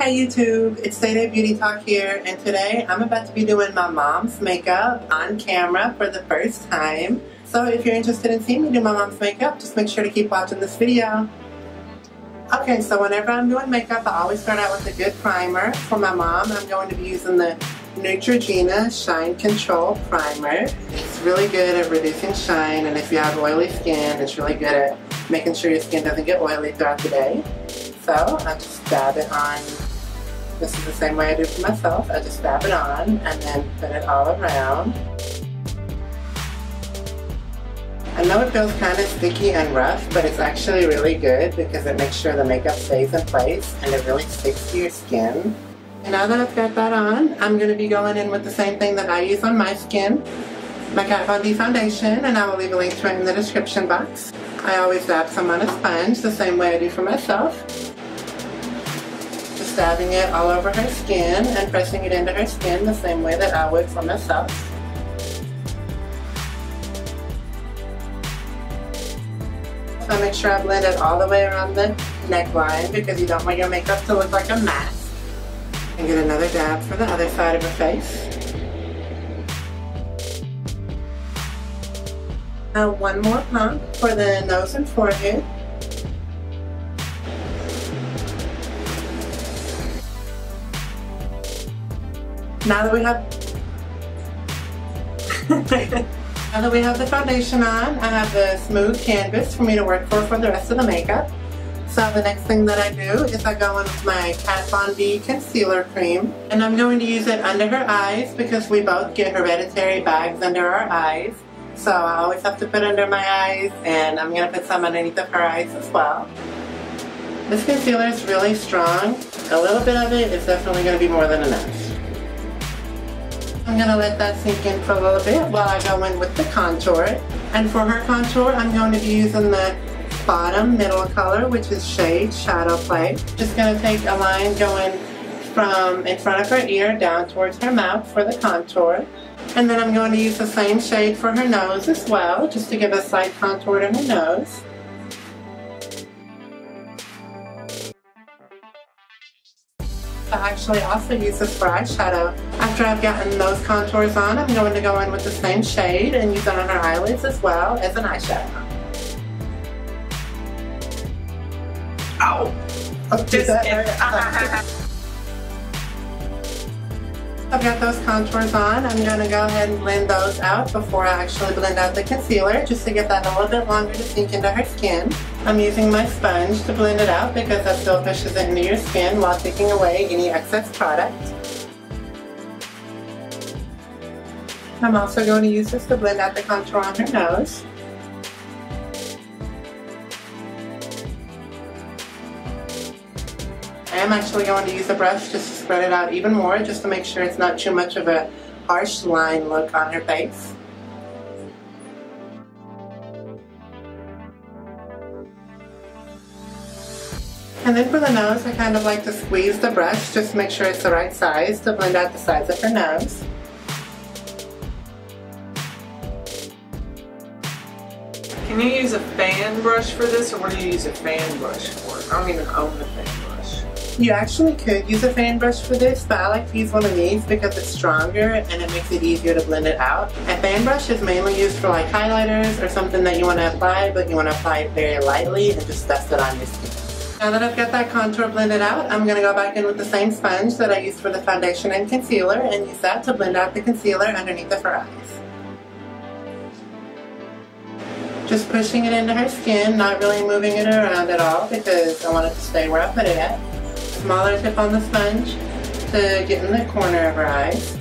Hey YouTube, it's Day Beauty Talk here, and today I'm about to be doing my mom's makeup on camera for the first time. So if you're interested in seeing me do my mom's makeup, just make sure to keep watching this video. Okay, so whenever I'm doing makeup, I always start out with a good primer. For my mom, I'm going to be using the Neutrogena Shine Control Primer. It's really good at reducing shine, and if you have oily skin, it's really good at making sure your skin doesn't get oily throughout the day. So I just dab it on this is the same way I do for myself. I just dab it on and then put it all around. I know it feels kind of sticky and rough, but it's actually really good because it makes sure the makeup stays in place and it really sticks to your skin. And now that I've got that on, I'm going to be going in with the same thing that I use on my skin, my Kat Von D foundation, and I will leave a link to it in the description box. I always dab some on a sponge the same way I do for myself dabbing it all over her skin and pressing it into her skin the same way that I would for myself. So make sure I blend it all the way around the neckline because you don't want your makeup to look like a mask. And get another dab for the other side of her face. Now one more pump for the nose and forehead. Now that we have now that we have the foundation on, I have the smooth canvas for me to work for for the rest of the makeup. So the next thing that I do is I go in with my Kat Von D concealer cream and I'm going to use it under her eyes because we both get hereditary bags under our eyes. So I always have to put under my eyes and I'm going to put some underneath of her eyes as well. This concealer is really strong. A little bit of it is definitely going to be more than enough. I'm to let that sink in for a little bit while I go in with the contour. And for her contour, I'm going to be using the bottom middle color, which is Shade Shadow Play. Just to take a line going from in front of her ear down towards her mouth for the contour. And then I'm going to use the same shade for her nose as well, just to give a slight contour to her nose. I actually also use this for eyeshadow. After I've gotten those contours on, I'm going to go in with the same shade and use it on her eyelids as well as an eyeshadow. Ow! Just I've got those contours on. I'm going to go ahead and blend those out before I actually blend out the concealer just to get that a little bit longer to sink into her skin. I'm using my sponge to blend it out because that still pushes it into your skin while taking away any excess product. I'm also going to use this to blend out the contour on her nose. I am actually going to use a brush just to spread it out even more just to make sure it's not too much of a harsh line look on her face. And then for the nose, I kind of like to squeeze the brush just to make sure it's the right size to blend out the sides of her nose. Can you use a fan brush for this, or what do you use a fan brush for? I don't even own a fan brush. You actually could use a fan brush for this, but I like to use one of these because it's stronger and it makes it easier to blend it out. A fan brush is mainly used for like highlighters or something that you want to apply, but you want to apply it very lightly and just dust it on your skin. Now that I've got that contour blended out, I'm going to go back in with the same sponge that I used for the foundation and concealer and use that to blend out the concealer underneath the her eyes. Just pushing it into her skin, not really moving it around at all because I want it to stay where I put it at smaller tip on the sponge to get in the corner of her eyes.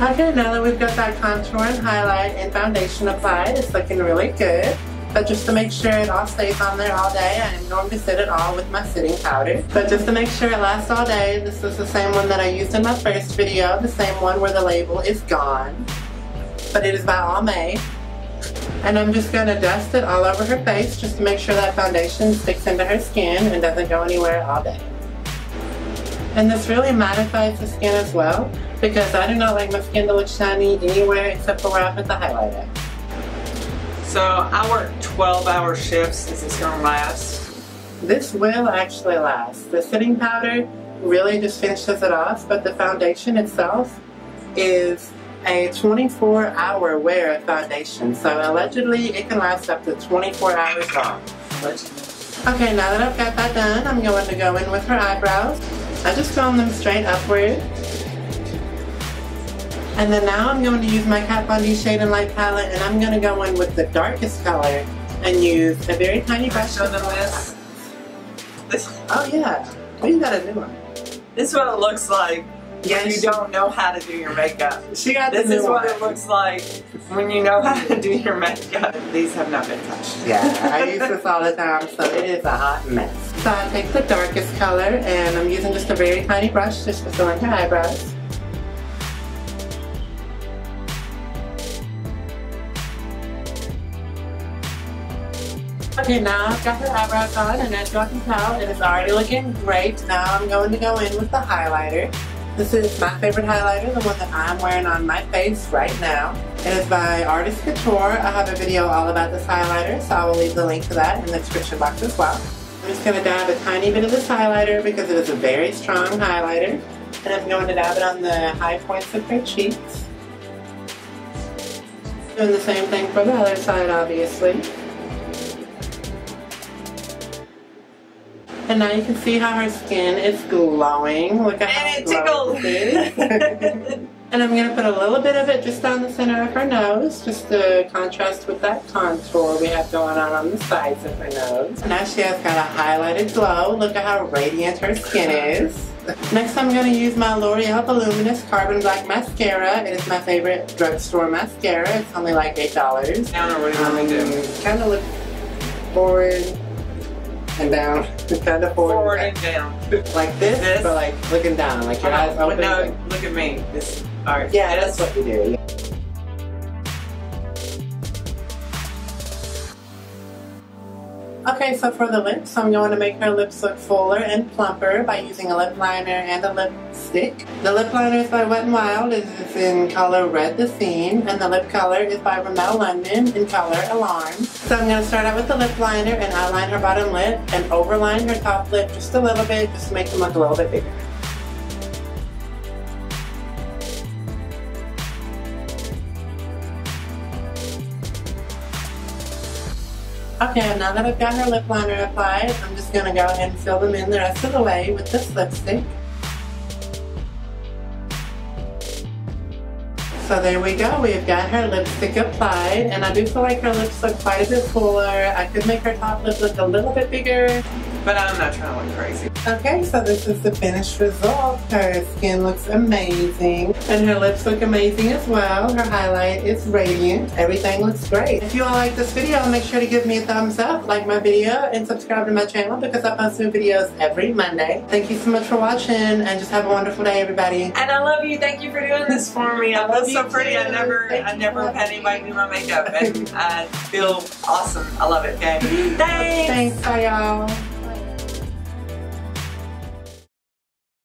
Okay, now that we've got that contour and highlight and foundation applied, it's looking really good. But just to make sure it all stays on there all day, I am going to sit it all with my sitting powder. But just to make sure it lasts all day, this is the same one that I used in my first video, the same one where the label is gone. But it is by Almay. And I'm just going to dust it all over her face just to make sure that foundation sticks into her skin and doesn't go anywhere all day. And this really mattifies the skin as well because I do not like my skin to look shiny anywhere except for where I put the highlighter. So I work 12 hour shifts. Is this going to last? This will actually last. The setting powder really just finishes it off, but the foundation itself is a 24 hour wear foundation. So allegedly it can last up to 24 hours long. Okay, now that I've got that done, I'm going to go in with her eyebrows. I just comb them straight upward. And then now I'm going to use my Kat Von D Shade and Light palette and I'm going to go in with the darkest color and use a very tiny brush. Show them this. This. Oh yeah, we got a new one. This is what it looks like Yeah, when you don't know how to do your makeup. She got This the new is what one. it looks like when you know how to do your makeup. These have not been touched. Yeah, I use this all the time, so it is a hot mess. So I take the darkest color and I'm using just a very tiny brush just to fill in her eyebrows. Okay, now I've got her eyebrows on and as y'all can tell, it is already looking great. Now I'm going to go in with the highlighter. This is my favorite highlighter, the one that I'm wearing on my face right now. It is by Artist Couture. I have a video all about this highlighter, so I will leave the link to that in the description box as well. I'm just going to dab a tiny bit of this highlighter because it is a very strong highlighter. And I'm going to dab it on the high points of her cheeks. Doing the same thing for the other side, obviously. And now you can see how her skin is glowing. Look at how And it tickles. and I'm going to put a little bit of it just down the center of her nose, just to contrast with that contour we have going on on the sides of her nose. Now she has got a highlighted glow. Look at how radiant her skin is. Next I'm going to use my L'Oreal Voluminous Carbon Black Mascara. It is my favorite drugstore mascara. It's only like $8. Down or what do you want me to do? Kind of look forward and down. Kind of forward, Forward and and down. like this, This? but like looking down, like your Hold eyes open. no, look at me. This. All right. Yeah, that's what you do. Okay, so for the lips, I'm going to make her lips look fuller and plumper by using a lip liner and a lipstick. The lip liner is by Wet n Wild. It is in color Red the Scene, and the lip color is by Rimmel London in color Alarm. So I'm going to start out with the lip liner and outline her bottom lip and overline her top lip just a little bit, just to make them look a little bit bigger. Okay, now that I've got her lip liner applied, I'm just going to go ahead and fill them in the rest of the way with this lipstick. So there we go, we've got her lipstick applied, and I do feel like her lips look quite a bit fuller. I could make her top lip look a little bit bigger. But I'm not trying to look crazy. Okay, so this is the finished result. Her skin looks amazing, and her lips look amazing as well. Her highlight is radiant. Everything looks great. If you all like this video, make sure to give me a thumbs up, like my video, and subscribe to my channel because I post new videos every Monday. Thank you so much for watching, and just have a wonderful day, everybody. And I love you. Thank you for doing this for me. I I feel so pretty. I never, Thank I never had anybody do my makeup, and I feel awesome. I love it. Okay. Thanks. Thanks, bye y'all.